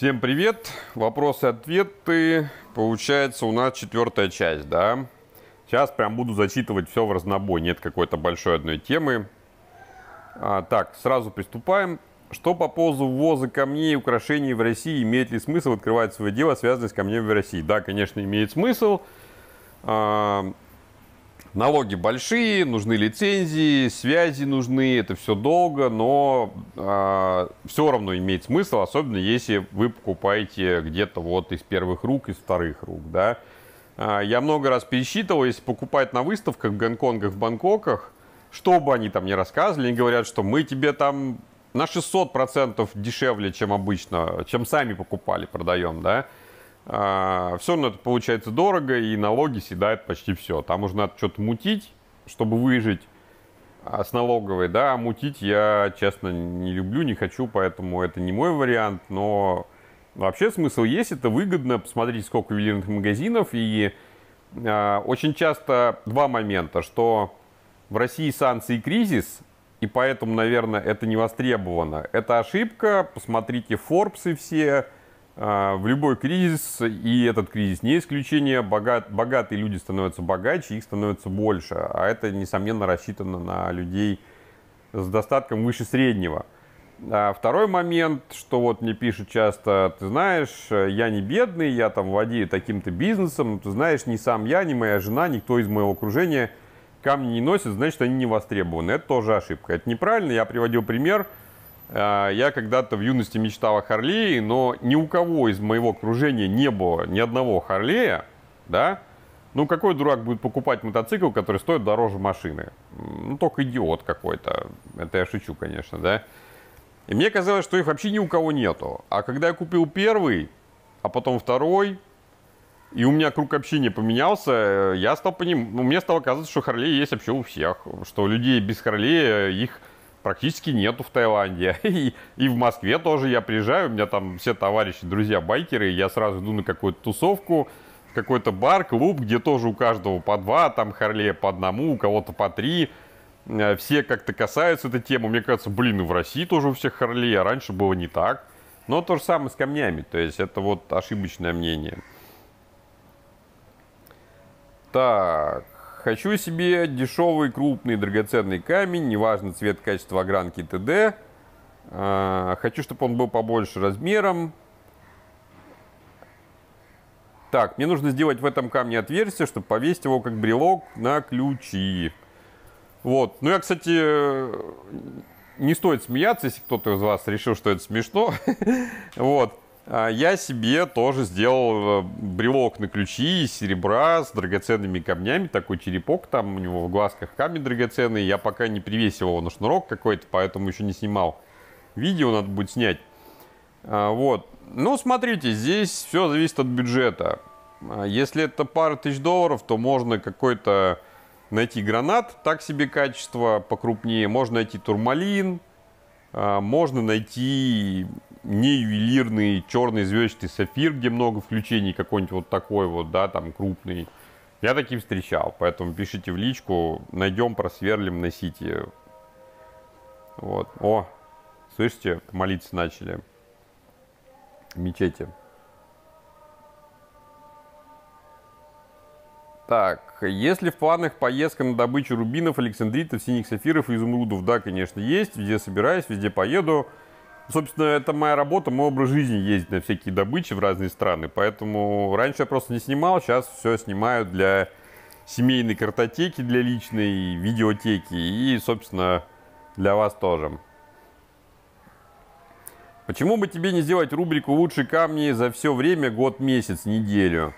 Всем привет! Вопросы-ответы. Получается у нас четвертая часть, да? Сейчас прям буду зачитывать все в разнобой. Нет какой-то большой одной темы. А, так, сразу приступаем. Что по поводу ввоза камней и украшений в России? Имеет ли смысл открывать свое дело, связанное с камнями в России? Да, конечно, имеет смысл. А, налоги большие, нужны лицензии, связи нужны, это все долго, но э, все равно имеет смысл, особенно если вы покупаете где-то вот из первых рук, из вторых рук, да. Э, я много раз пересчитывал, если покупать на выставках в Гонконгах, в Бангкоках, что бы они там ни рассказывали, они говорят, что мы тебе там на 600% дешевле, чем обычно, чем сами покупали, продаем, да. А, все равно это получается дорого, и налоги съедают почти все. Там уже надо что-то мутить, чтобы выжить а с налоговой, да, а мутить я, честно, не люблю, не хочу, поэтому это не мой вариант, но вообще смысл есть, это выгодно, посмотрите, сколько ювелирных магазинов, и э, очень часто два момента, что в России санкции и кризис, и поэтому, наверное, это не востребовано. Это ошибка, посмотрите и все, в любой кризис, и этот кризис не исключение, богат, богатые люди становятся богаче, их становится больше. А это, несомненно, рассчитано на людей с достатком выше среднего. А второй момент, что вот мне пишут часто, ты знаешь, я не бедный, я там владею таким-то бизнесом, ты знаешь, ни сам я, ни моя жена, никто из моего окружения камни не носит, значит, они не востребованы. Это тоже ошибка. Это неправильно. Я приводил пример – а, я когда-то в юности мечтал о Харлее, но ни у кого из моего окружения не было ни одного Харлея, да? Ну, какой дурак будет покупать мотоцикл, который стоит дороже машины? Ну, только идиот какой-то. Это я шучу, конечно, да? И мне казалось, что их вообще ни у кого нету. А когда я купил первый, а потом второй, и у меня круг общения поменялся, я стал понимать, ну, мне стало казаться, что Харлей есть вообще у всех. Что людей без Харлея, их практически нету в Таиланде. И, и в Москве тоже я приезжаю, у меня там все товарищи, друзья байкеры, я сразу иду на какую-то тусовку, какой-то бар, клуб, где тоже у каждого по два, там Харлея по одному, у кого-то по три. Э, все как-то касаются этой темы. Мне кажется, блин, и в России тоже у всех Харлей, а раньше было не так. Но то же самое с камнями, то есть это вот ошибочное мнение. Так, Хочу себе дешевый, крупный, драгоценный камень, неважно цвет, качество огранки т.д. А, хочу, чтобы он был побольше размером. Так, мне нужно сделать в этом камне отверстие, чтобы повесить его как брелок на ключи. Вот. Ну, я, кстати, не стоит смеяться, если кто-то из вас решил, что это смешно. Вот. А, я себе тоже сделал э, брелок на ключи из серебра с драгоценными камнями, такой черепок там, у него в глазках камень драгоценный. Я пока не привесил его на шнурок какой-то, поэтому еще не снимал. Видео надо будет снять. А, вот. Ну, смотрите, здесь все зависит от бюджета. А, если это пара тысяч долларов, то можно какой-то найти гранат, так себе качество покрупнее. Можно найти турмалин, можно найти не ювелирный черный звездчатый сапфир, где много включений, какой-нибудь вот такой вот, да, там крупный. Я таким встречал, поэтому пишите в личку, найдем, просверлим, носите. Вот. О, слышите, молиться начали. В мечети. Так, если в планах поездка на добычу рубинов, александритов, синих сапфиров и изумрудов, да, конечно, есть. Везде собираюсь, везде поеду. Собственно, это моя работа, мой образ жизни ездить на всякие добычи в разные страны. Поэтому раньше я просто не снимал, сейчас все снимаю для семейной картотеки, для личной видеотеки и, собственно, для вас тоже. Почему бы тебе не сделать рубрику «Лучшие камни за все время, год, месяц, неделю»?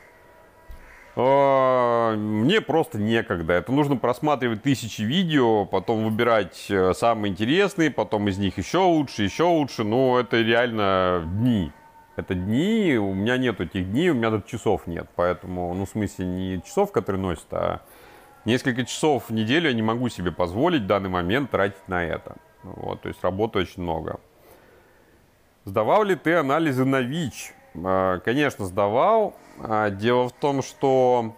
А, мне просто некогда. Это нужно просматривать тысячи видео, потом выбирать э, самые интересные, потом из них еще лучше, еще лучше. Ну, это реально дни. Это дни, у меня нет этих дней, у меня даже часов нет. Поэтому, ну, в смысле, не часов, которые носят, а несколько часов в неделю я не могу себе позволить в данный момент тратить на это. Вот, то есть работы очень много. Сдавал ли ты анализы на ВИЧ? А, конечно, сдавал. А, дело в том, что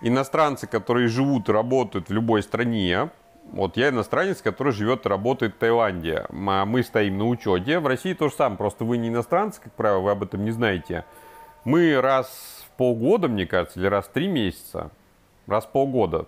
иностранцы, которые живут и работают в любой стране, Вот я иностранец, который живет и работает в Таиланде. А мы стоим на учете. В России то же самое, просто вы не иностранцы, как правило, вы об этом не знаете. Мы раз в полгода, мне кажется, или раз в три месяца, раз в полгода,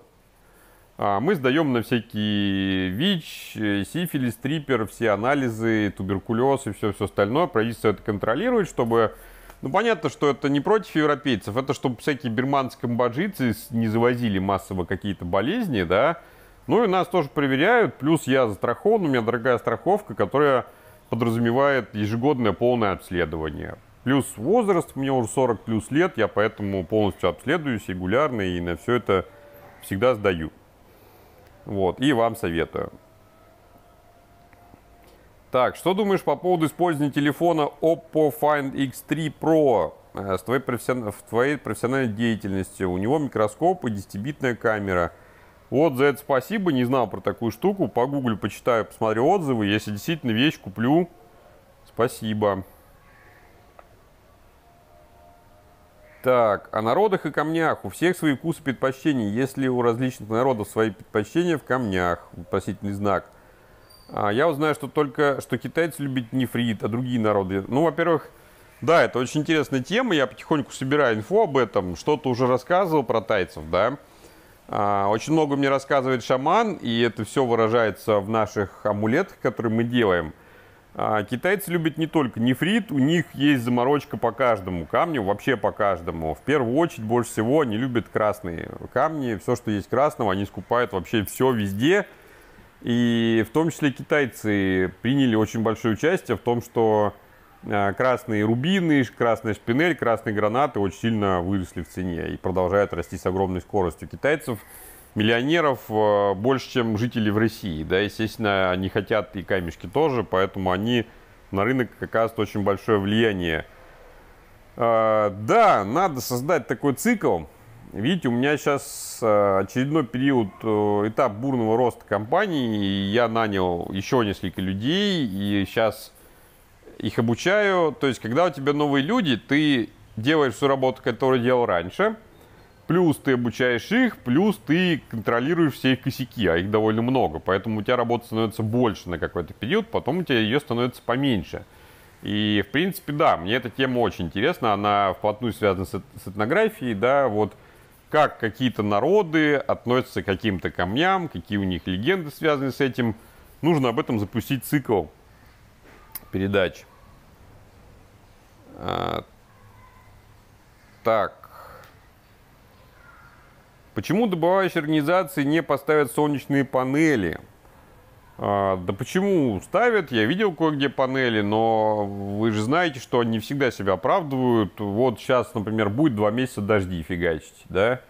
мы сдаем на всякие ВИЧ, сифилис, трипер, все анализы, туберкулез и все, все остальное. Правительство это контролирует, чтобы ну, понятно, что это не против европейцев, это чтобы всякие бирманцы, камбоджийцы не завозили массово какие-то болезни, да. Ну и нас тоже проверяют, плюс я застрахован, у меня дорогая страховка, которая подразумевает ежегодное полное обследование. Плюс возраст, мне уже 40 плюс лет, я поэтому полностью обследуюсь регулярно и на все это всегда сдаю. Вот, и вам советую. Так, что думаешь по поводу использования телефона Oppo Find X3 Pro э, с твоей профессион... в твоей профессиональной деятельности? У него микроскоп и 10-битная камера. Вот за это спасибо, не знал про такую штуку. Погуглю, почитаю, посмотрю отзывы. Если действительно вещь куплю, спасибо. Так, о народах и камнях. У всех свои вкусы предпочтения. Если у различных народов свои предпочтения в камнях, вопросительный знак – а, я узнаю, что только что китайцы любят нефрит, а другие народы. Ну, во-первых, да, это очень интересная тема. Я потихоньку собираю инфу об этом. Что-то уже рассказывал про тайцев, да. А, очень много мне рассказывает шаман, и это все выражается в наших амулетах, которые мы делаем. А, китайцы любят не только нефрит, у них есть заморочка по каждому камню, вообще по каждому. В первую очередь, больше всего они любят красные камни. Все, что есть красного, они скупают вообще все везде – и в том числе китайцы приняли очень большое участие в том, что э, красные рубины, красная шпинель, красные гранаты очень сильно выросли в цене и продолжают расти с огромной скоростью. Китайцев, миллионеров э, больше, чем жителей в России. Да, естественно, они хотят и камешки тоже, поэтому они на рынок оказывают очень большое влияние. Э, да, надо создать такой цикл, Видите, у меня сейчас э, очередной период, э, этап бурного роста компании. Я нанял еще несколько людей, и сейчас их обучаю. То есть, когда у тебя новые люди, ты делаешь всю работу, которую делал раньше, плюс ты обучаешь их, плюс ты контролируешь все их косяки, а их довольно много. Поэтому у тебя работа становится больше на какой-то период, потом у тебя ее становится поменьше. И, в принципе, да, мне эта тема очень интересна, она вплотную связана с, с этнографией, да, вот как какие-то народы относятся к каким-то камням, какие у них легенды связаны с этим. Нужно об этом запустить цикл передач. А, так. Почему добывающие организации не поставят солнечные панели? А, да почему ставят? Я видел кое-где панели, но вы же знаете, что они всегда себя оправдывают. Вот сейчас, например, будет два месяца дожди фигачить, да?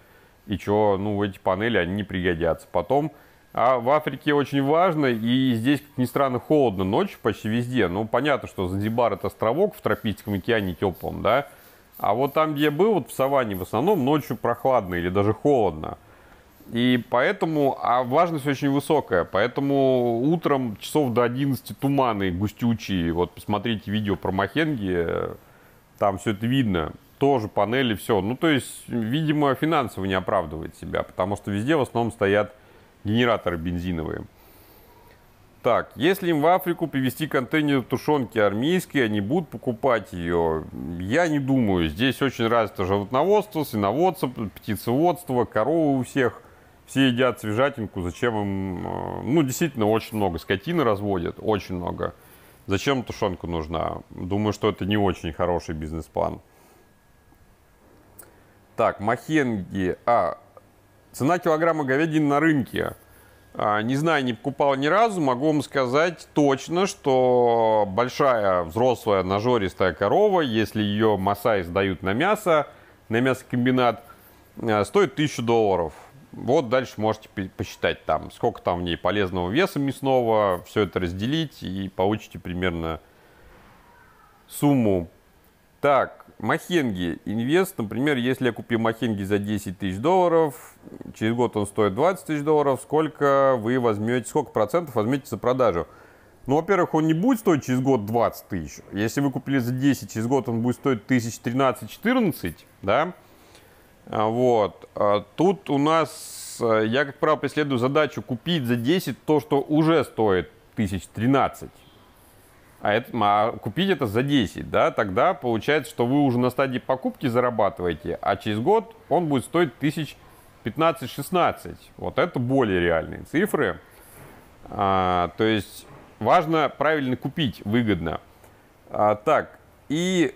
И что, ну, эти панели, они не пригодятся. Потом, а в Африке очень важно, и здесь, как ни странно, холодно ночью почти везде. Ну, понятно, что Занзибар это островок в тропическом океане теплом, да? А вот там, где я был, вот в саванне, в основном ночью прохладно или даже холодно. И поэтому, а влажность очень высокая, поэтому утром часов до 11 туманы густючие. Вот посмотрите видео про Махенги, там все это видно. Тоже панели, все. Ну, то есть, видимо, финансово не оправдывает себя, потому что везде в основном стоят генераторы бензиновые. Так, если им в Африку привезти контейнер тушенки армейской, они будут покупать ее? Я не думаю. Здесь очень развито животноводство, свиноводство, птицеводство, коровы у всех – все едят свежатинку, зачем им, э, ну, действительно, очень много скотины разводят, очень много. Зачем тушенка нужна? Думаю, что это не очень хороший бизнес-план. Так, махенги. А, цена килограмма говядины на рынке. А, не знаю, не покупал ни разу. Могу вам сказать точно, что большая взрослая нажористая корова, если ее масаи сдают на мясо, на мясокомбинат, э, стоит 1000 долларов. Вот дальше можете посчитать там, сколько там в ней полезного веса мясного, все это разделить и получите примерно сумму. Так, Махенги. Инвест, например, если я купил Махенги за 10 тысяч долларов, через год он стоит 20 тысяч долларов, сколько вы возьмете, сколько процентов возьмете за продажу? Ну, во-первых, он не будет стоить через год 20 тысяч. Если вы купили за 10, через год он будет стоить тысяч 13-14, да? А, вот. А тут у нас э, я, как правило, преследую задачу купить за 10 то, что уже стоит тысяч 13. А, это, а купить это за 10, да, тогда получается, что вы уже на стадии покупки зарабатываете, а через год он будет стоить тысяч 15-16. Вот это более реальные цифры. А, то есть важно правильно купить, выгодно. А, так, и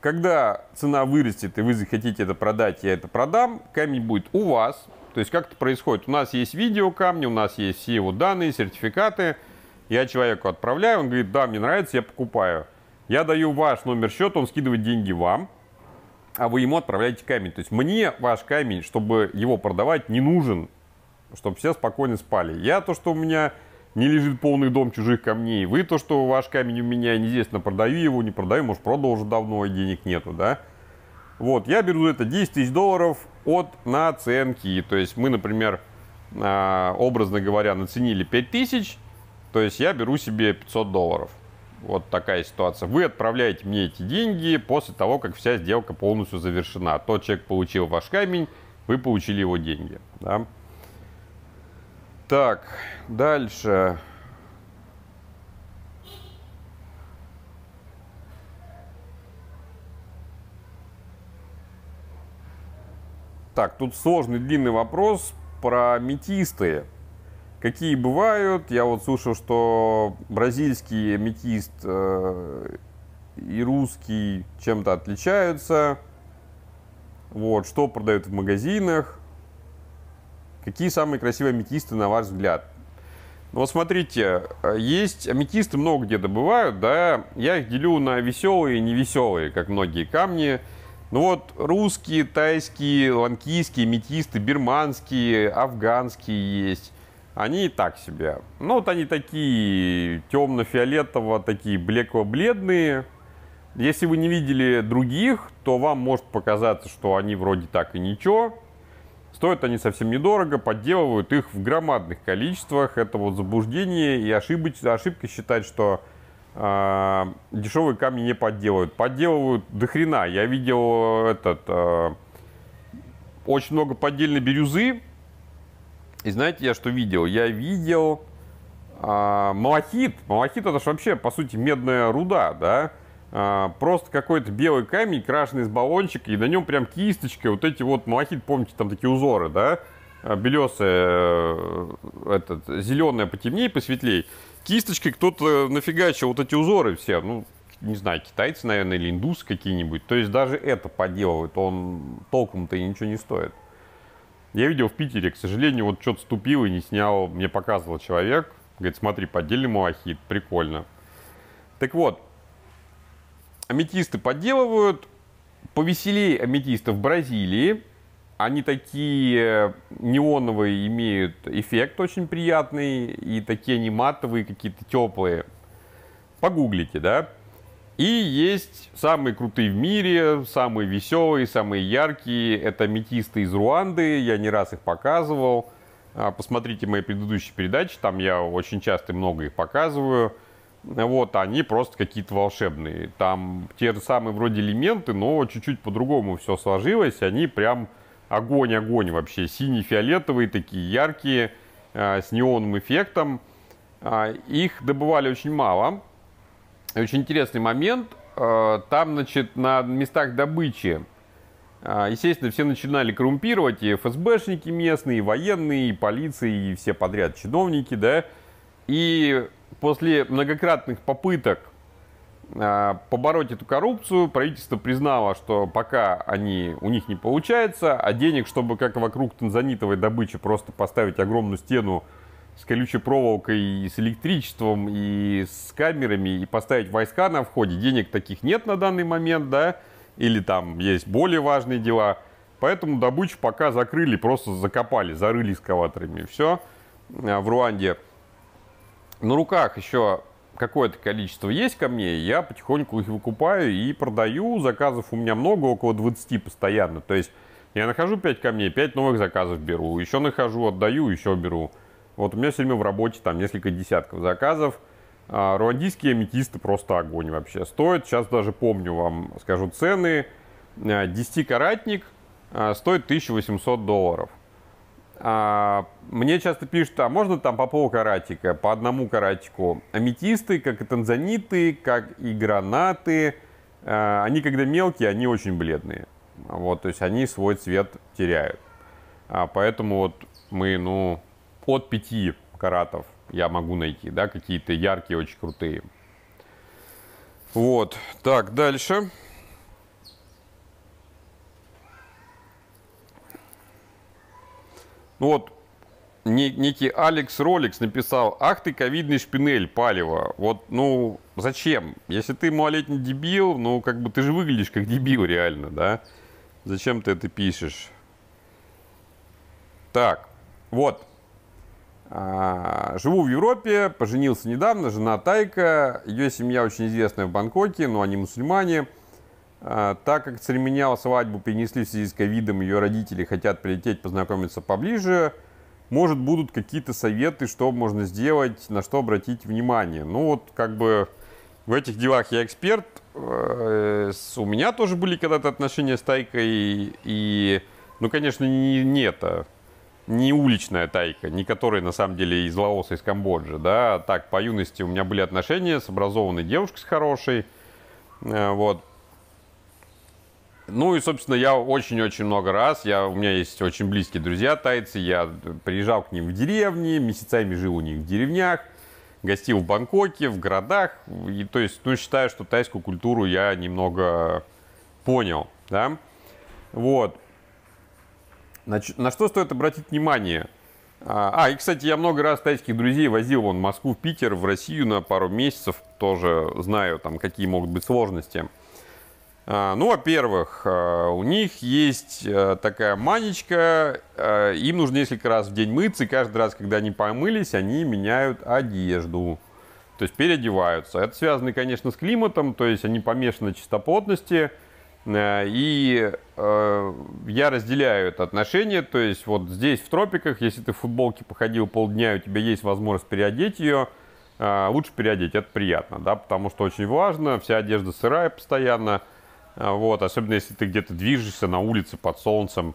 когда цена вырастет, и вы захотите это продать, я это продам, камень будет у вас. То есть как это происходит? У нас есть видео камни, у нас есть все его данные, сертификаты. Я человеку отправляю, он говорит, да, мне нравится, я покупаю. Я даю ваш номер счета, он скидывает деньги вам, а вы ему отправляете камень. То есть мне ваш камень, чтобы его продавать, не нужен, чтобы все спокойно спали. Я то, что у меня не лежит полный дом чужих камней. Вы то, что ваш камень у меня, неизвестно, продаю его, не продаю, может, продал уже давно, и денег нету, да? Вот, я беру это 10 тысяч долларов от наценки. То есть мы, например, а, образно говоря, наценили 5 тысяч, то есть я беру себе 500 долларов. Вот такая ситуация. Вы отправляете мне эти деньги после того, как вся сделка полностью завершена. Тот человек получил ваш камень, вы получили его деньги. Да? Так, дальше. Так, тут сложный длинный вопрос про метисты. Какие бывают? Я вот слышал, что бразильский метист э, и русский чем-то отличаются. Вот, что продают в магазинах. Какие самые красивые аметисты, на ваш взгляд? Ну вот смотрите, есть аметисты много где добывают, да, я их делю на веселые и невеселые, как многие камни. Ну вот русские, тайские, ланкийские, аметисты, бирманские, афганские есть. Они и так себе. Ну вот они такие темно-фиолетово, такие блекло-бледные. Если вы не видели других, то вам может показаться, что они вроде так и ничего. Стоят они совсем недорого, подделывают их в громадных количествах. Это вот заблуждение и ошибоч... ошибка считать, что э, дешевые камни не подделывают. Подделывают до хрена. Я видел этот э, очень много поддельной бирюзы. И знаете, я что видел? Я видел э, малахит. Малахит это же вообще, по сути, медная руда, да? А, просто какой-то белый камень, крашеный из баллончика, и на нем прям кисточкой вот эти вот малахит, помните, там такие узоры, да, а, белесые, э, этот, зеленое потемнее, посветлее. Кисточкой кто-то нафигачил вот эти узоры все, ну, не знаю, китайцы, наверное, или индусы какие-нибудь. То есть даже это поделывают, он толком-то и ничего не стоит. Я видел в Питере, к сожалению, вот что-то ступил и не снял, мне показывал человек, говорит, смотри, поддельный малахит, прикольно. Так вот, аметисты подделывают. Повеселее аметисты в Бразилии. Они такие неоновые, имеют эффект очень приятный. И такие они матовые, какие-то теплые. Погуглите, да. И есть самые крутые в мире, самые веселые, самые яркие. Это аметисты из Руанды. Я не раз их показывал. А, посмотрите мои предыдущие передачи. Там я очень часто много их показываю вот, они просто какие-то волшебные. Там те же самые вроде элементы, но чуть-чуть по-другому все сложилось. Они прям огонь-огонь вообще. Сине-фиолетовые, такие яркие, э, с неоновым эффектом. Э, их добывали очень мало. Очень интересный момент. Э, там, значит, на местах добычи Естественно, все начинали коррумпировать, и ФСБшники местные, и военные, и полиции, и все подряд чиновники, да. И после многократных попыток а, побороть эту коррупцию, правительство признало, что пока они, у них не получается, а денег, чтобы как вокруг танзанитовой добычи просто поставить огромную стену с колючей проволокой, и с электричеством, и с камерами, и поставить войска на входе, денег таких нет на данный момент, да, или там есть более важные дела. Поэтому добычу пока закрыли, просто закопали, зарыли экскаваторами. Все а, в Руанде на руках еще какое-то количество есть ко мне, я потихоньку их выкупаю и продаю. Заказов у меня много, около 20 постоянно. То есть я нахожу 5 камней, 5 новых заказов беру. Еще нахожу, отдаю, еще беру. Вот у меня все время в работе там несколько десятков заказов. А, руандийские аметисты просто огонь вообще стоят. Сейчас даже помню вам, скажу цены. 10-каратник а, стоит 1800 долларов. А, мне часто пишут, а можно там по полкаратика, по одному каратику? Аметисты, как и танзаниты, как и гранаты, а, они когда мелкие, они очень бледные. Вот, то есть они свой цвет теряют. А, поэтому вот мы, ну, от 5 каратов я могу найти, да, какие-то яркие, очень крутые. Вот, так, дальше. Ну вот, некий Алекс Роликс написал, ах ты ковидный шпинель, палево. Вот, ну, зачем? Если ты малолетний дебил, ну, как бы ты же выглядишь как дебил реально, да? Зачем ты это пишешь? Так, вот. А, живу в Европе, поженился недавно, жена Тайка. Ее семья очень известная в Бангкоке, но они мусульмане. А, так как церемониал свадьбу перенесли в связи с ковидом, ее родители хотят прилететь познакомиться поближе. Может, будут какие-то советы, что можно сделать, на что обратить внимание. Ну, вот как бы в этих делах я эксперт. Э, у меня тоже были когда-то отношения с Тайкой. И, ну, конечно, не, не это, не уличная Тайка, не которая на самом деле из Лаоса, из Камбоджи, да. Так, по юности у меня были отношения с образованной девушкой, с хорошей. Э, вот. Ну и, собственно, я очень-очень много раз, я, у меня есть очень близкие друзья тайцы, я приезжал к ним в деревни, месяцами жил у них в деревнях, гостил в Бангкоке, в городах. И, то есть, ну, считаю, что тайскую культуру я немного понял, да. Вот. На, что стоит обратить внимание? А, а, и, кстати, я много раз тайских друзей возил вон, в Москву, в Питер, в Россию на пару месяцев. Тоже знаю, там, какие могут быть сложности. А, ну, во-первых, а, у них есть а, такая манечка, им нужно несколько раз в день мыться, и каждый раз, когда они помылись, они меняют одежду. То есть переодеваются. Это связано, конечно, с климатом, то есть они помешаны чистоплотности. И я разделяю это отношение. То есть вот здесь в тропиках, если ты в футболке походил полдня, у тебя есть возможность переодеть ее, лучше переодеть, это приятно, да, потому что очень важно, вся одежда сырая постоянно, а, вот, особенно если ты где-то движешься на улице под солнцем.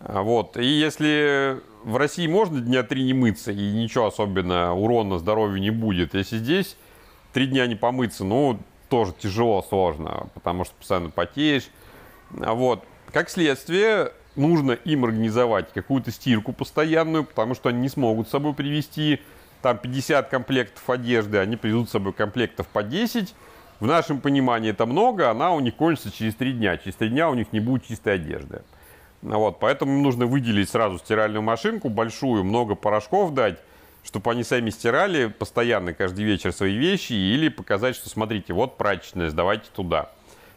А, вот. И если в России можно дня три не мыться, и ничего особенно урона здоровью не будет, если здесь три дня не помыться, ну, тоже тяжело, сложно, потому что постоянно потеешь. А, вот. Как следствие, нужно им организовать какую-то стирку постоянную, потому что они не смогут с собой привезти там 50 комплектов одежды, они привезут с собой комплектов по 10, в нашем понимании это много, она у них кончится через три дня. Через три дня у них не будет чистой одежды. Вот, поэтому им нужно выделить сразу стиральную машинку большую, много порошков дать, чтобы они сами стирали постоянно каждый вечер свои вещи или показать, что смотрите, вот прачечная, сдавайте туда.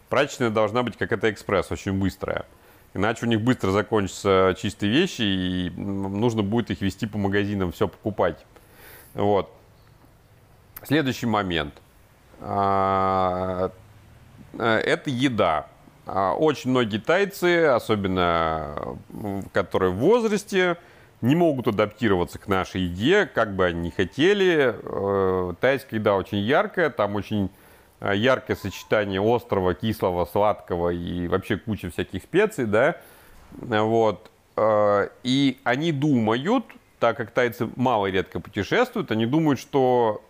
Прачечная должна быть как это экспресс, очень быстрая. Иначе у них быстро закончатся чистые вещи, и нужно будет их вести по магазинам, все покупать. Вот. Следующий момент. А, э, это еда. А, очень многие тайцы, особенно которые в возрасте, не могут адаптироваться к нашей еде, как бы они ни хотели. Э, тайская еда очень яркая, там очень э, яркое сочетание острого, кислого, сладкого и вообще куча всяких специй, да, вот. И они думают, так как тайцы мало и редко путешествуют, они думают, что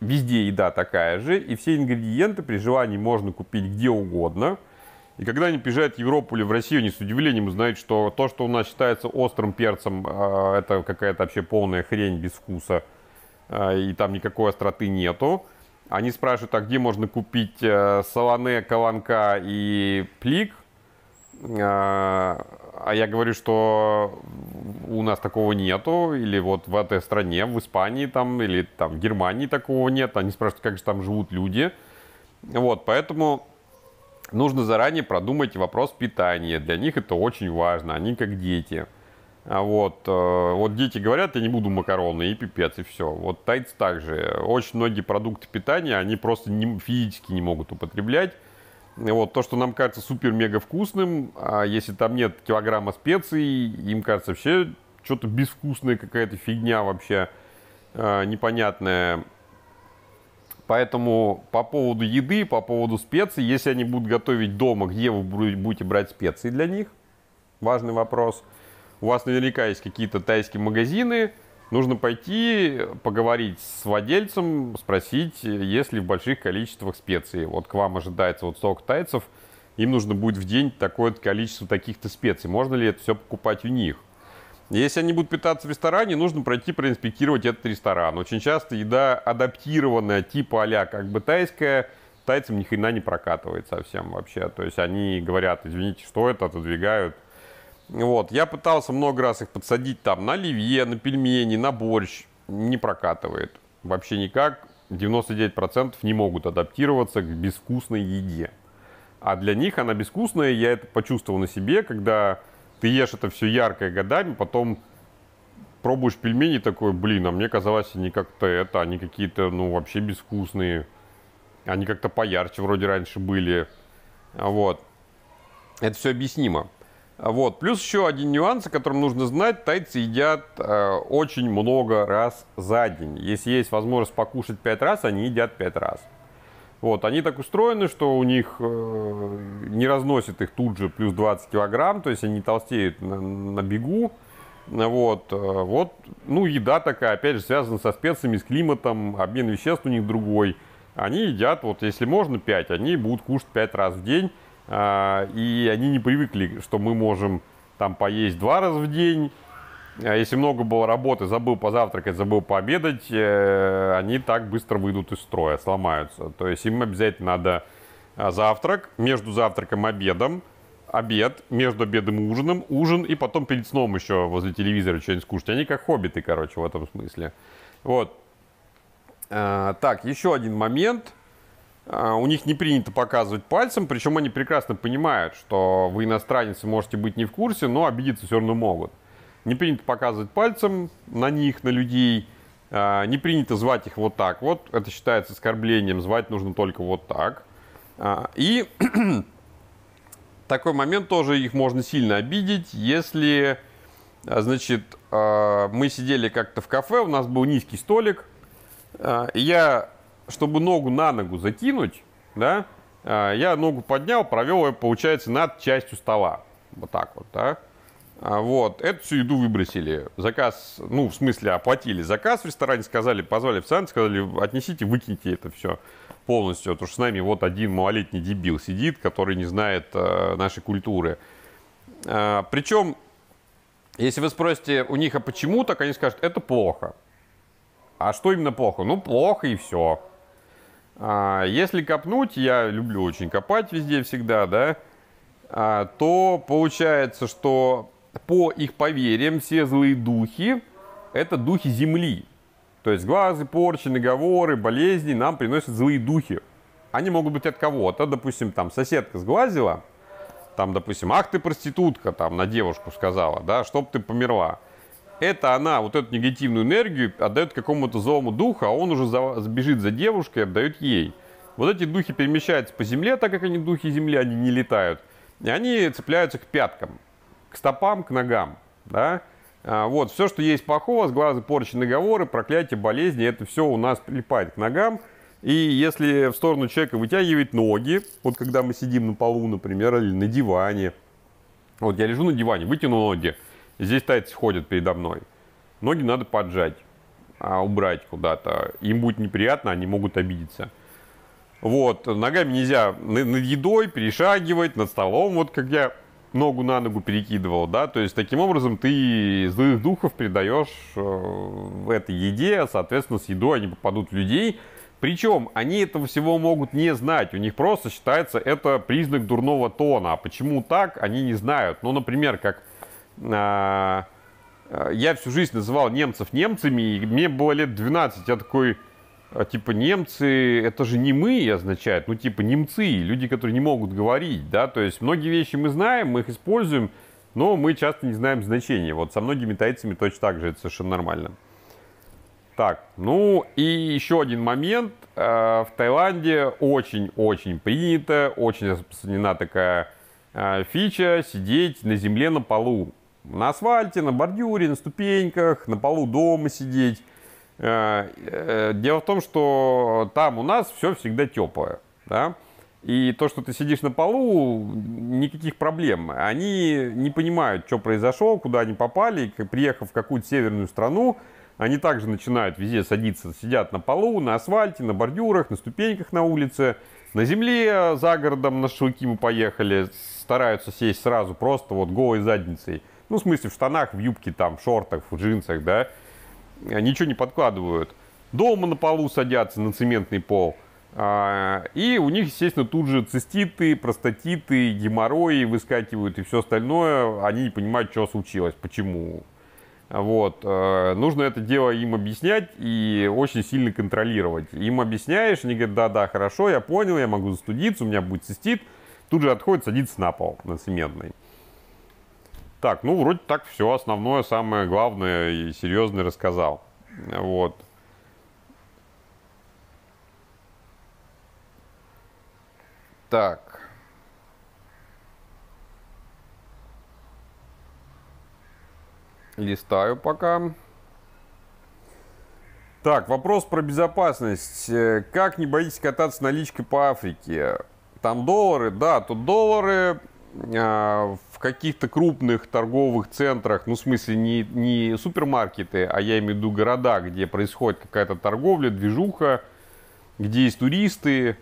везде еда такая же, и все ингредиенты при желании можно купить где угодно. И когда они приезжают в Европу или в Россию, они с удивлением узнают, что то, что у нас считается острым перцем, а, это какая-то вообще полная хрень без вкуса, а, и там никакой остроты нету. Они спрашивают, а где можно купить э, салане, каланка и плик? А, а я говорю, что у нас такого нету, или вот в этой стране, в Испании там, или там в Германии такого нет. Они спрашивают, как же там живут люди. Вот, поэтому нужно заранее продумать вопрос питания. Для них это очень важно, они как дети. А вот, э, вот дети говорят, я не буду макароны, и пипец, и все. Вот тайцы также. Очень многие продукты питания, они просто не, физически не могут употреблять. Вот, то, что нам кажется супер-мега вкусным, а если там нет килограмма специй, им кажется вообще что-то безвкусная какая-то фигня вообще э, непонятная. Поэтому по поводу еды, по поводу специй, если они будут готовить дома, где вы будете брать специи для них? Важный вопрос. у вас наверняка есть какие-то тайские магазины, нужно пойти поговорить с владельцем, спросить, есть ли в больших количествах специй. Вот к вам ожидается вот столько тайцев, им нужно будет в день такое количество таких-то специй. Можно ли это все покупать у них? Если они будут питаться в ресторане, нужно пройти проинспектировать этот ресторан. Очень часто еда адаптированная, типа а как бы тайская, тайцам ни хрена не прокатывает совсем вообще. То есть они говорят, извините, что это, отодвигают. Вот, я пытался много раз их подсадить там на оливье, на пельмени, на борщ. Не прокатывает. Вообще никак. 99% не могут адаптироваться к безвкусной еде. А для них она безвкусная, я это почувствовал на себе, когда ты ешь это все яркое годами, потом пробуешь пельмени такой, блин, а мне казалось, они как-то это, они какие-то, ну, вообще безвкусные. Они как-то поярче вроде раньше были. Вот. Это все объяснимо. Вот. Плюс еще один нюанс, о котором нужно знать. Тайцы едят э, очень много раз за день. Если есть возможность покушать 5 раз, они едят 5 раз. Вот, они так устроены, что у них э, не разносит их тут же плюс 20 килограмм, то есть они толстеют на, на бегу. Вот, э, вот, ну, еда такая, опять же, связана со специями, с климатом, обмен веществ у них другой. Они едят, вот, если можно, 5, они будут кушать 5 раз в день. Э, и они не привыкли, что мы можем там поесть два раза в день, если много было работы, забыл позавтракать, забыл пообедать, э, они так быстро выйдут из строя, сломаются. То есть им обязательно надо а, завтрак, между завтраком и обедом, обед, между обедом и ужином, ужин, и потом перед сном еще возле телевизора что-нибудь скушать. Они как хоббиты, короче, в этом смысле. Вот. А, так, еще один момент. У них не принято показывать пальцем, причем они прекрасно понимают, что вы иностранец можете быть не в курсе, но обидеться все равно могут. Не принято показывать пальцем на них, на людей. А, не принято звать их вот так вот. Это считается оскорблением. Звать нужно только вот так. А, и такой момент тоже их можно сильно обидеть, если, а, значит, мы сидели как-то в кафе, у нас был низкий столик, и я, чтобы ногу на ногу закинуть, да, я ногу поднял, провел ее, получается, над частью стола. Вот так вот, да. А, вот, эту всю еду выбросили. Заказ, ну, в смысле, оплатили заказ в ресторане, сказали, позвали официанта, сказали, отнесите, выкиньте это все полностью. Потому что с нами вот один малолетний дебил сидит, который не знает э, нашей культуры. Э, причем, если вы спросите у них, а почему так, они скажут, это плохо. А что именно плохо? Ну, плохо и все. А, если копнуть, я люблю очень копать везде всегда, да, а, то получается, что по их поверьям, все злые духи – это духи земли. То есть глазы, порчи, наговоры, болезни нам приносят злые духи. Они могут быть от кого-то. Допустим, там соседка сглазила, там, допустим, ах ты проститутка, там, на девушку сказала, да, чтоб ты померла. Это она вот эту негативную энергию отдает какому-то злому духу, а он уже за, сбежит за девушкой и отдает ей. Вот эти духи перемещаются по земле, так как они духи земли, они не летают. И они цепляются к пяткам к стопам, к ногам. Да? А, вот, все, что есть плохого, сглазы, порчи, наговоры, проклятие, болезни, это все у нас прилипает к ногам. И если в сторону человека вытягивать ноги, вот когда мы сидим на полу, например, или на диване, вот я лежу на диване, вытяну ноги, здесь тайцы ходят передо мной. Ноги надо поджать, а убрать куда-то. Им будет неприятно, они могут обидеться. Вот, ногами нельзя над едой перешагивать, над столом, вот как я ногу на ногу перекидывал, да, то есть таким образом ты злых духов передаешь э, в этой еде, соответственно, с едой они попадут в людей, причем они этого всего могут не знать, у них просто считается это признак дурного тона, а почему так, они не знают, ну, например, как э, я всю жизнь называл немцев немцами, и мне было лет 12, я такой, а, типа немцы, это же не мы означает, ну типа немцы, люди, которые не могут говорить, да, то есть многие вещи мы знаем, мы их используем, но мы часто не знаем значения. Вот со многими тайцами точно так же, это совершенно нормально. Так, ну и еще один момент. Э, в Таиланде очень-очень принято, очень распространена такая э, фича сидеть на земле на полу. На асфальте, на бордюре, на ступеньках, на полу дома сидеть. Э, э, дело в том, что там у нас все всегда теплое. Да? И то, что ты сидишь на полу, никаких проблем. Они не понимают, что произошло, куда они попали. Приехав в какую-то северную страну, они также начинают везде садиться, сидят на полу, на асфальте, на бордюрах, на ступеньках на улице. На земле за городом на шашлыки мы поехали, стараются сесть сразу просто вот голой задницей. Ну, в смысле, в штанах, в юбке, там, в шортах, в джинсах, да. Ничего не подкладывают. Дома на полу садятся, на цементный пол. А, и у них, естественно, тут же циститы, простатиты, геморрои выскакивают и все остальное. Они не понимают, что случилось, почему. Вот. Э, нужно это дело им объяснять и очень сильно контролировать. Им объясняешь, они говорят, да-да, хорошо, я понял, я могу застудиться, у меня будет цистит. Тут же отходит, садится на пол, на цементный. Так, ну, вроде так все основное, самое главное и серьезное рассказал. Вот. Так. Листаю пока. Так, вопрос про безопасность. Э, как не боитесь кататься наличкой по Африке? Там доллары? Да, тут доллары в каких-то крупных торговых центрах, ну, в смысле, не, не супермаркеты, а я имею в виду города, где происходит какая-то торговля, движуха, где есть туристы,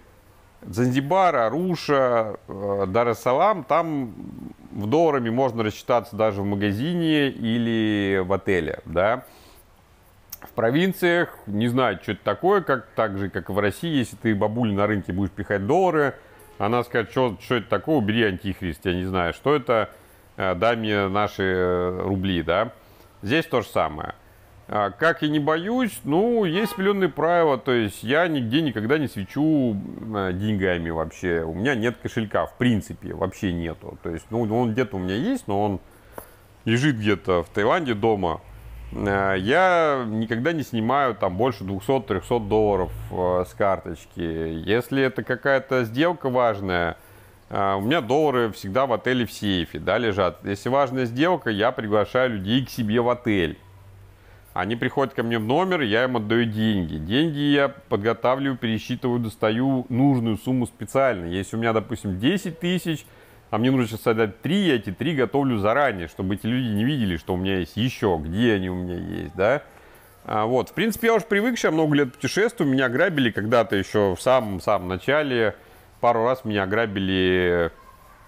Занзибар, Аруша, э, Дар-эс-Салам, там в долларами можно рассчитаться даже в магазине или в отеле, да. В провинциях не знаю, что это такое, как, так же, как и в России, если ты бабуль на рынке будешь пихать доллары, она скажет, что, что это такое, убери антихрист, я не знаю, что это, э, дай мне наши э, рубли, да. Здесь то же самое. А, как я не боюсь, ну, есть определенные правила, то есть я нигде никогда не свечу а, деньгами вообще. У меня нет кошелька, в принципе, вообще нету. То есть, ну, он где-то у меня есть, но он лежит где-то в Таиланде дома. А, я никогда не снимаю там больше 200-300 долларов с карточки. Если это какая-то сделка важная, у меня доллары всегда в отеле в сейфе, да, лежат. Если важная сделка, я приглашаю людей к себе в отель. Они приходят ко мне в номер, я им отдаю деньги. Деньги я подготавливаю, пересчитываю, достаю нужную сумму специально. Если у меня, допустим, 10 тысяч, а мне нужно сейчас отдать 3, я эти 3 готовлю заранее, чтобы эти люди не видели, что у меня есть еще, где они у меня есть, да. А, вот, в принципе, я уже привык, я много лет путешествую, меня грабили когда-то еще в самом-самом начале. Пару раз меня грабили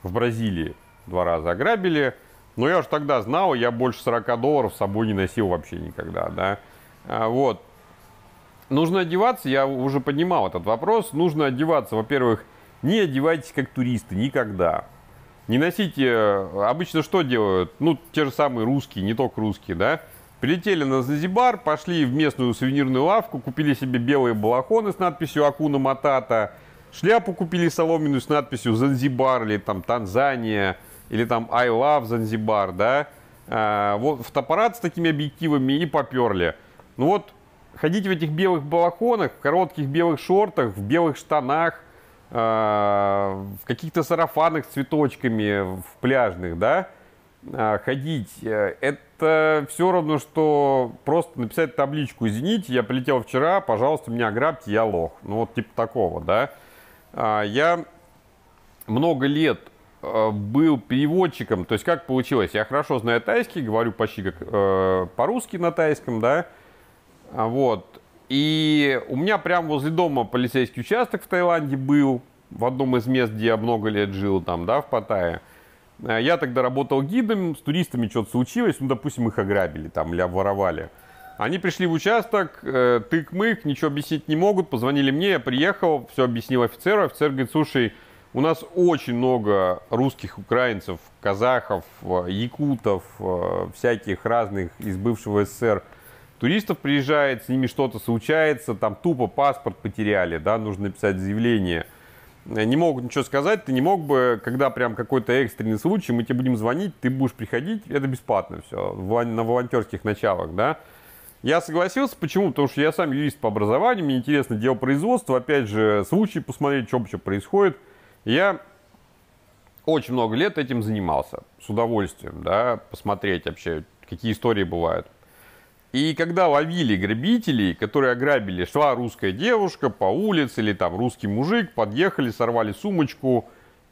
в Бразилии, два раза ограбили. Но я уж тогда знал, я больше 40 долларов с собой не носил вообще никогда, да. А, вот. Нужно одеваться, я уже поднимал этот вопрос. Нужно одеваться, во-первых, не одевайтесь как туристы, никогда. Не носите, обычно что делают? Ну, те же самые русские, не только русские, да? Прилетели на Занзибар, пошли в местную сувенирную лавку, купили себе белые балахоны с надписью Акуна Матата, шляпу купили соломенную с надписью Занзибар или там Танзания, или там I love Занзибар, да, а, вот фотоаппарат с такими объективами и поперли. Ну вот, ходить в этих белых балахонах, в коротких белых шортах, в белых штанах, в каких-то сарафанах с цветочками, в пляжных, да, а, ходить, это все равно, что просто написать табличку, извините, я полетел вчера, пожалуйста, меня ограбьте, я лох. Ну вот типа такого, да. Я много лет был переводчиком, то есть как получилось, я хорошо знаю тайский, говорю почти как э, по-русски на тайском, да, а вот, и у меня прямо возле дома полицейский участок в Таиланде был, в одном из мест, где я много лет жил, там, да, в Паттайе. Э, я тогда работал гидом, с туристами что-то случилось, ну, допустим, их ограбили там или обворовали. Они пришли в участок, э, тык-мык, ничего объяснить не могут, позвонили мне, я приехал, все объяснил офицеру, офицер говорит, слушай, у нас очень много русских, украинцев, казахов, э, якутов, э, всяких разных из бывшего СССР туристов приезжает, с ними что-то случается, там тупо паспорт потеряли, да, нужно написать заявление. Э, не могут ничего сказать, ты не мог бы, когда прям какой-то экстренный случай, мы тебе будем звонить, ты будешь приходить, это бесплатно все, на волонтерских началах, да. Я согласился, почему? Потому что я сам юрист по образованию, мне интересно дело производства, опять же, случай посмотреть, что вообще происходит. Я очень много лет этим занимался, с удовольствием, да, посмотреть вообще, какие истории бывают. И когда ловили грабителей, которые ограбили, шла русская девушка по улице или там русский мужик, подъехали, сорвали сумочку,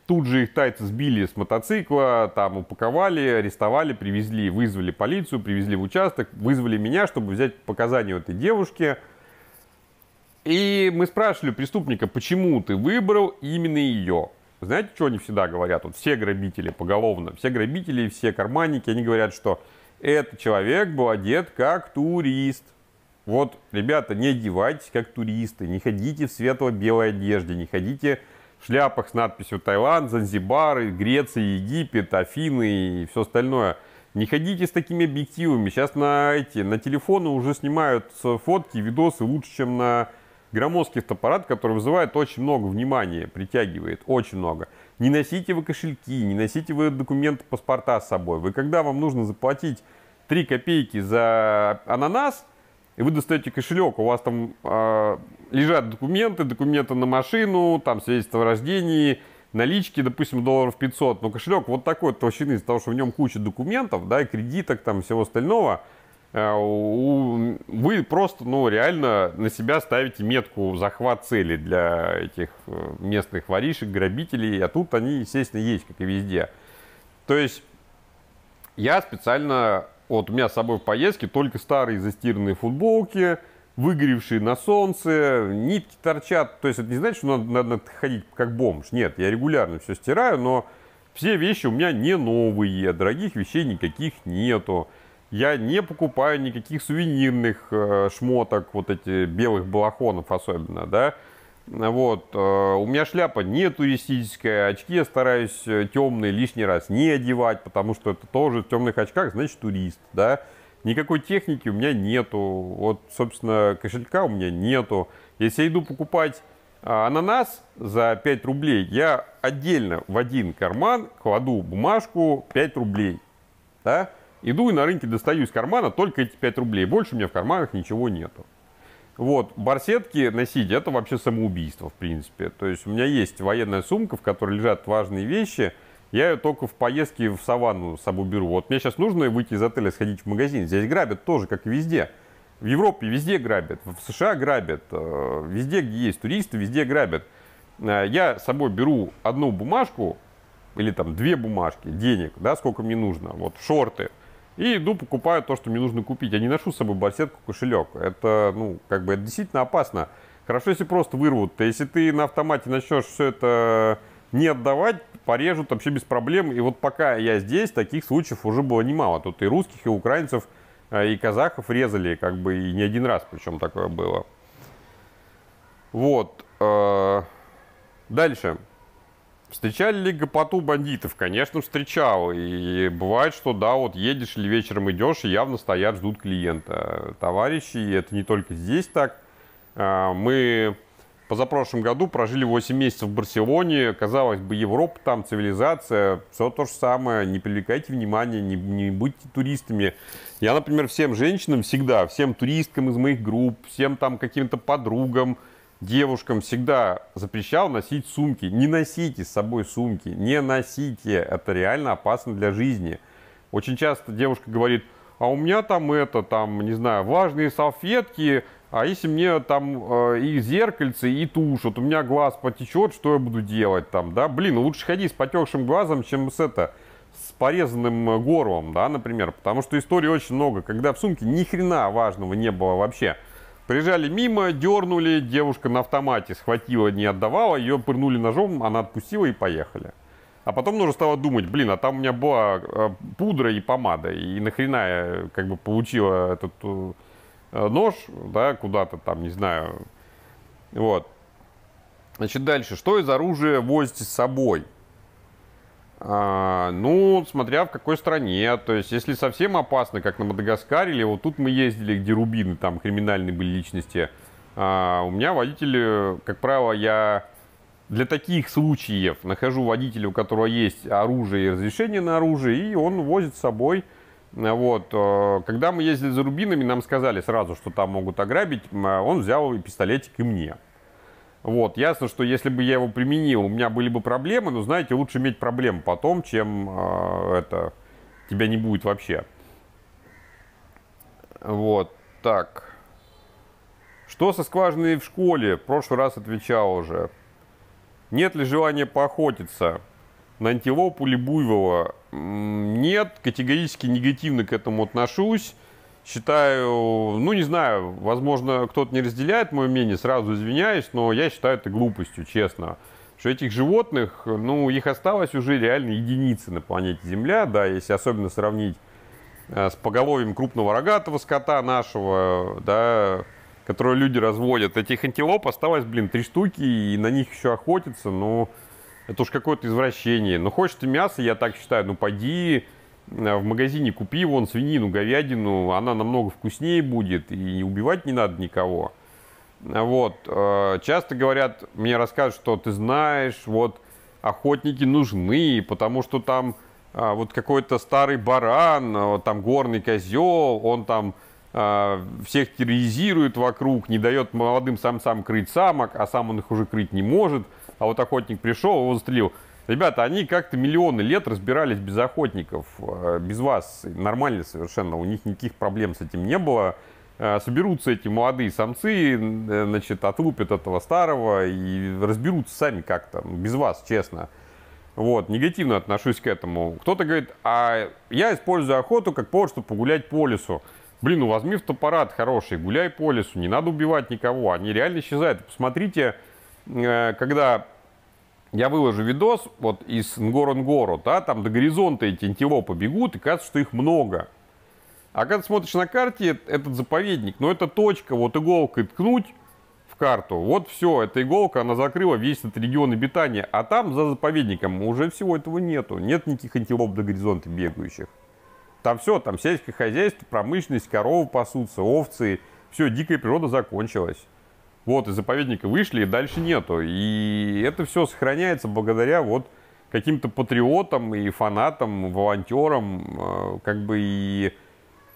тут же их тайцы сбили с мотоцикла, там упаковали, арестовали, привезли, вызвали полицию, привезли в участок, вызвали меня, чтобы взять показания у этой девушки. И мы спрашивали преступника, почему ты выбрал именно ее? Знаете, что они всегда говорят? Вот все грабители поголовно, все грабители, все карманники, они говорят, что этот человек был одет как турист. Вот, ребята, не одевайтесь как туристы, не ходите в светло-белой одежде, не ходите в шляпах с надписью Таиланд, Занзибар, Греция, Египет, Афины и все остальное. Не ходите с такими объективами. Сейчас на эти, на телефоны уже снимают фотки, видосы лучше, чем на громоздкий фотоаппарат, который вызывает очень много внимания, притягивает очень много. Не носите вы кошельки, не носите вы документы, паспорта с собой. Вы когда вам нужно заплатить 3 копейки за ананас, и вы достаете кошелек, у вас там э, лежат документы, документы на машину, там свидетельство о рождении, налички, допустим, долларов 500, но кошелек вот такой толщины, из-за того, что в нем куча документов, да, и кредиток, там, всего остального – вы просто, ну, реально на себя ставите метку захват цели для этих э, местных воришек, грабителей, а тут они, естественно, есть, как и везде. То есть я специально, вот у меня с собой в поездке только старые застиранные футболки, выгоревшие на солнце, нитки торчат. То есть это не значит, что надо, надо ходить как бомж. Нет, я регулярно все стираю, но все вещи у меня не новые, дорогих вещей никаких нету. Я не покупаю никаких сувенирных э, шмоток, вот эти белых балахонов особенно, да. Вот, э, у меня шляпа не туристическая, очки я стараюсь э, темные лишний раз не одевать, потому что это тоже в темных очках, значит турист, да. Никакой техники у меня нету, вот, собственно, кошелька у меня нету. Если я иду покупать а, ананас за 5 рублей, я отдельно в один карман кладу бумажку 5 рублей, да. Иду и на рынке достаю из кармана только эти 5 рублей. Больше у меня в карманах ничего нету. Вот, барсетки носить, это вообще самоубийство, в принципе. То есть у меня есть военная сумка, в которой лежат важные вещи. Я ее только в поездке в саванну с собой беру. Вот мне сейчас нужно выйти из отеля, сходить в магазин. Здесь грабят тоже, как и везде. В Европе везде грабят, в США грабят, э, везде, где есть туристы, везде грабят. Э, я с собой беру одну бумажку или там две бумажки денег, да, сколько мне нужно, вот шорты – и иду, покупаю то, что мне нужно купить. Я не ношу с собой барсетку, кошелек. Это, ну, как бы, это действительно опасно. Хорошо, если просто вырвут. А если ты на автомате начнешь все это не отдавать, порежут вообще без проблем. И вот пока я здесь, таких случаев уже было немало. Тут и русских, и украинцев, э, и казахов резали, как бы, и не один раз, причем такое было. Вот. Э, дальше. Встречали ли гопоту бандитов? Конечно, встречал. И бывает, что да, вот едешь или вечером идешь, и явно стоят, ждут клиента. Товарищи, и это не только здесь так. А, мы позапрошлом году прожили 8 месяцев в Барселоне. Казалось бы, Европа там, цивилизация, все то же самое. Не привлекайте внимания, не, не будьте туристами. Я, например, всем женщинам всегда, всем туристкам из моих групп, всем там каким-то подругам, девушкам всегда запрещал носить сумки. Не носите с собой сумки, не носите. Это реально опасно для жизни. Очень часто девушка говорит, а у меня там это, там, не знаю, влажные салфетки, а если мне там э, и зеркальце, и тушь, вот у меня глаз потечет, что я буду делать там, да? Блин, лучше ходи с потекшим глазом, чем с это, с порезанным горлом, да, например. Потому что историй очень много, когда в сумке ни хрена важного не было вообще. Приезжали мимо, дернули, девушка на автомате схватила, не отдавала, ее пырнули ножом, она отпустила и поехали. А потом нужно стало думать, блин, а там у меня была э, пудра и помада, и нахрена я как бы получила этот э, нож, да, куда-то там, не знаю. Вот. Значит, дальше. Что из оружия возите с собой? А, ну, смотря в какой стране. То есть, если совсем опасно, как на Мадагаскаре, или вот тут мы ездили, где рубины, там криминальные были личности, а, у меня водители, как правило, я для таких случаев нахожу водителя, у которого есть оружие и разрешение на оружие, и он возит с собой. Вот. А, когда мы ездили за рубинами, нам сказали сразу, что там могут ограбить. А, он взял пистолетик и мне. Вот, ясно, что если бы я его применил, у меня были бы проблемы, но, знаете, лучше иметь проблемы потом, чем э, это тебя не будет вообще. Вот, так. Что со скважиной в школе? В прошлый раз отвечал уже. Нет ли желания поохотиться? На антилопу или буйвола? Нет, категорически негативно к этому отношусь. Считаю, ну не знаю, возможно, кто-то не разделяет мое мнение, сразу извиняюсь, но я считаю это глупостью, честно. Что этих животных, ну, их осталось уже реально единицы на планете Земля, да, если особенно сравнить э, с поголовьем крупного рогатого скота нашего, да, которые люди разводят. Этих антилоп осталось, блин, три штуки, и на них еще охотятся, ну, это уж какое-то извращение. Но хочешь ты мясо, я так считаю, ну, поди в магазине купи вон свинину, говядину, она намного вкуснее будет, и убивать не надо никого. Вот, э, часто говорят, мне рассказывают, что ты знаешь, вот, охотники нужны, потому что там э, вот какой-то старый баран, там горный козел, он там всех терроризирует вокруг, не дает молодым самцам крыть самок, а сам он их уже крыть не может. А вот охотник пришел, его застрелил. Ребята, они как-то миллионы лет разбирались без охотников, а, без вас, нормально совершенно, у них никаких проблем с этим не было. А, соберутся эти молодые самцы, значит, отлупят этого старого и разберутся сами как-то, без вас, честно. Вот, негативно отношусь к этому. Кто-то говорит, а я использую охоту как повод, чтобы погулять по лесу. Блин, ну возьми фотоаппарат хороший, гуляй по лесу, не надо убивать никого, они реально исчезают. Посмотрите, э, когда я выложу видос вот из Нгоронгоро, да, там до горизонта эти антилопы бегут, и кажется, что их много. А когда смотришь на карте этот заповедник, ну это точка, вот иголкой ткнуть в карту, вот все, эта иголка, она закрыла весь этот регион обитания, а там за заповедником уже всего этого нету, нет никаких антилоп до горизонта бегающих. Там все, там сельское хозяйство, промышленность, коровы пасутся, овцы. Все, дикая природа закончилась. Вот, из заповедника вышли, и дальше нету. И это все сохраняется благодаря вот каким-то патриотам и фанатам, волонтерам. Э, как бы и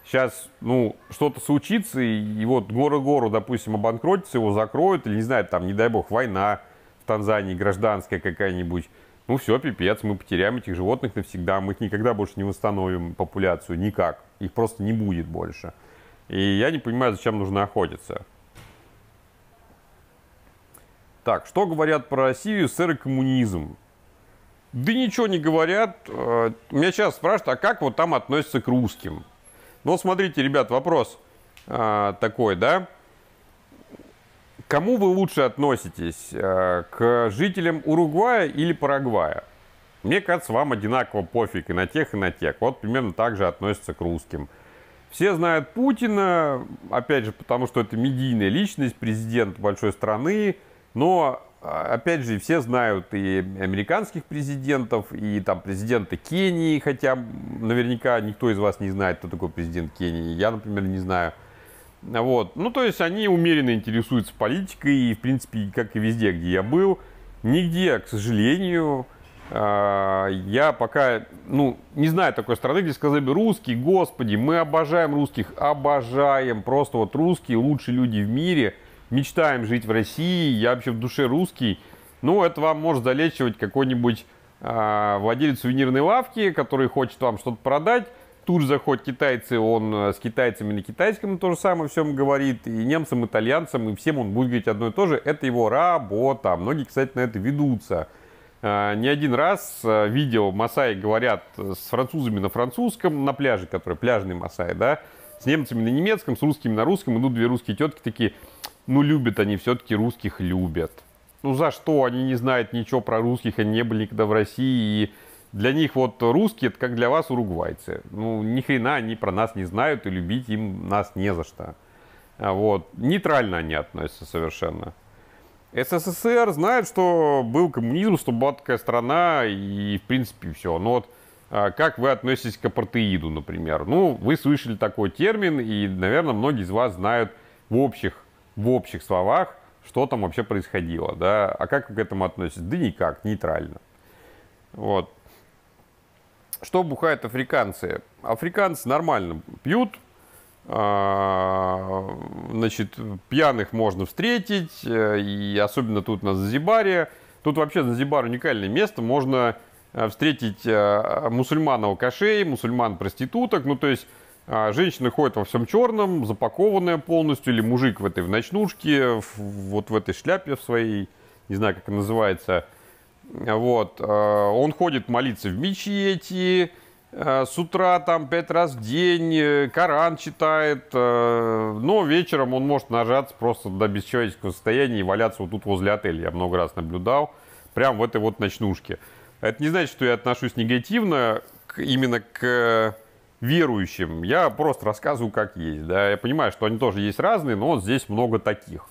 сейчас, ну, что-то случится, и, и вот горы-гору, допустим, обанкротится, его закроют, или, не знаю, там, не дай бог, война в Танзании, гражданская какая-нибудь ну все, пипец, мы потеряем этих животных навсегда, мы их никогда больше не восстановим популяцию, никак, их просто не будет больше. И я не понимаю, зачем нужно охотиться. Так, что говорят про Россию, сэр, и коммунизм? Да ничего не говорят. Э, меня сейчас спрашивают, а как вот там относятся к русским? Ну, смотрите, ребят, вопрос а, такой, да? кому вы лучше относитесь? Э, к жителям Уругвая или Парагвая? Мне кажется, вам одинаково пофиг и на тех, и на тех. Вот примерно так же относятся к русским. Все знают Путина, опять же, потому что это медийная личность, президент большой страны. Но, э, опять же, все знают и американских президентов, и там президента Кении, хотя наверняка никто из вас не знает, кто такой президент Кении. Я, например, не знаю. Вот. Ну, то есть они умеренно интересуются политикой, и, в принципе, как и везде, где я был, нигде, к сожалению, а, я пока, ну, не знаю такой страны, где сказали бы русские, господи, мы обожаем русских, обожаем, просто вот русские лучшие люди в мире, мечтаем жить в России, я вообще в душе русский, ну, это вам может залечивать какой-нибудь э, владелец сувенирной лавки, который хочет вам что-то продать, тут же заходят китайцы, он э, с китайцами на китайском то же самое всем говорит, и немцам, итальянцам, и всем он будет говорить одно и то же. Это его работа. Многие, кстати, на это ведутся. Э, не один раз э, видел Масаи говорят с французами на французском, на пляже, который пляжный Масаи, да, с немцами на немецком, с русскими на русском, идут две русские тетки такие, ну, любят они все-таки русских, любят. Ну, за что? Они не знают ничего про русских, они не были никогда в России, и для них вот русские, это как для вас уругвайцы. Ну, ни хрена они про нас не знают, и любить им нас не за что. А вот. Нейтрально они относятся совершенно. СССР знает, что был коммунизм, что была такая страна, и в принципе все. Но вот а, как вы относитесь к апартеиду, например? Ну, вы слышали такой термин, и, наверное, многие из вас знают в общих, в общих словах, что там вообще происходило, да? А как к этому относитесь? Да никак, нейтрально. Вот. Что бухают африканцы? Африканцы нормально пьют, а, значит, пьяных можно встретить, э, и особенно тут на Занзибаре. Тут вообще Занзибар уникальное место, можно э, встретить э, мусульман-алкашей, мусульман-проституток, ну то есть женщина ходит во всем черном, запакованная полностью, или мужик в этой в ночнушке, в, вот в этой шляпе своей, не знаю, как она называется. Вот. А, он ходит молиться в мечети, а, с утра там пять раз в день, э, Коран читает, а, но вечером он может нажаться просто до бесчеловеческого состояния и валяться вот тут возле отеля. Я много раз наблюдал, прям в этой вот ночнушке. Это не значит, что я отношусь негативно именно к верующим. Я просто рассказываю, как есть. Да. Я понимаю, что они тоже есть разные, но вот здесь много таких.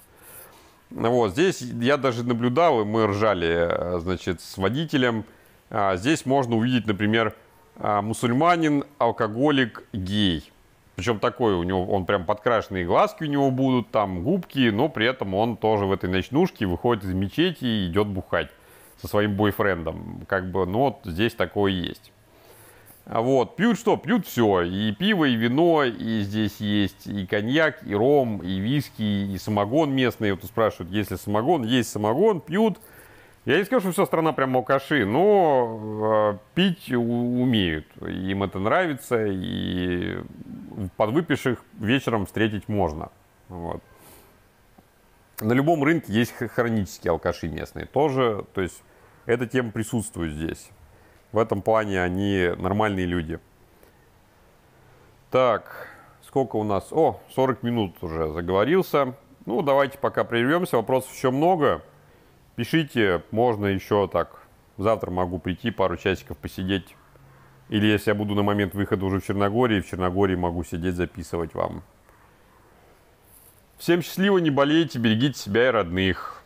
Вот, здесь я даже наблюдал, и мы ржали, э, значит, с водителем. А, здесь можно увидеть, например, а, мусульманин, алкоголик, гей. Причем такой у него, он прям подкрашенные глазки у него будут, там губки, но при этом он тоже в этой ночнушке выходит из мечети и идет бухать со своим бойфрендом. Как бы, ну вот здесь такое есть. Вот, пьют что? Пьют все. И пиво, и вино, и здесь есть и коньяк, и ром, и виски, и самогон местный. Вот спрашивают, есть ли самогон? Есть самогон, пьют. Я не скажу, что вся страна прям алкаши, но э, пить умеют. Им это нравится, и подвыпивших вечером встретить можно. Вот. На любом рынке есть хронические алкаши местные тоже. То есть эта тема присутствует здесь. В этом плане они нормальные люди. Так, сколько у нас? О, 40 минут уже заговорился. Ну, давайте пока прервемся. Вопросов еще много. Пишите, можно еще так. Завтра могу прийти, пару часиков посидеть. Или если я буду на момент выхода уже в Черногории, в Черногории могу сидеть, записывать вам. Всем счастливо, не болейте, берегите себя и родных.